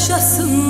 yaşasın